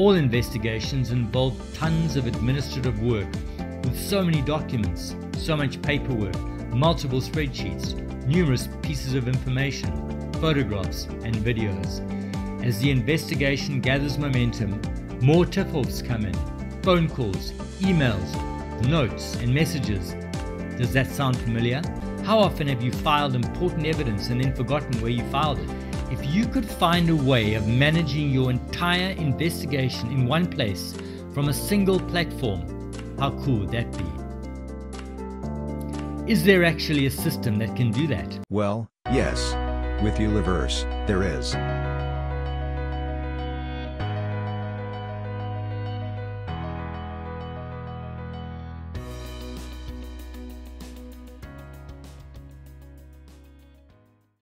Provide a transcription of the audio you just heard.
All investigations involve tons of administrative work with so many documents, so much paperwork, multiple spreadsheets, numerous pieces of information, photographs, and videos. As the investigation gathers momentum, more tip offs come in phone calls, emails, notes, and messages. Does that sound familiar? How often have you filed important evidence and then forgotten where you filed it? If you could find a way of managing your entire investigation in one place from a single platform, how cool would that be? Is there actually a system that can do that? Well, yes. With Uliverse, there is.